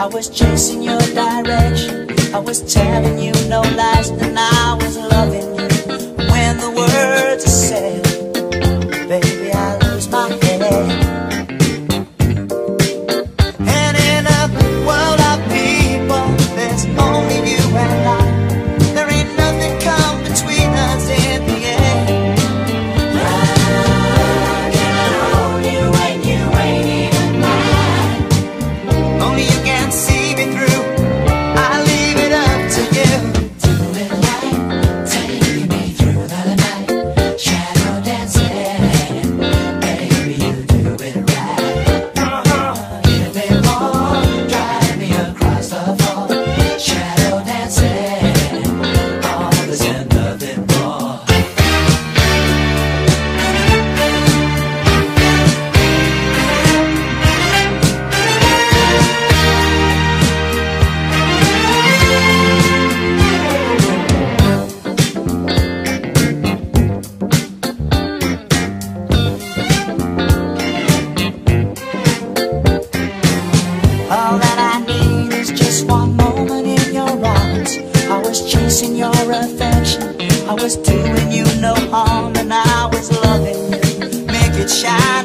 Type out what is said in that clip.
I was chasing your direction. I was telling you no lies and I was loving you. Nothing more. All that I need is just one chasing your affection. I was doing you no harm, and I was loving you. Make it shine.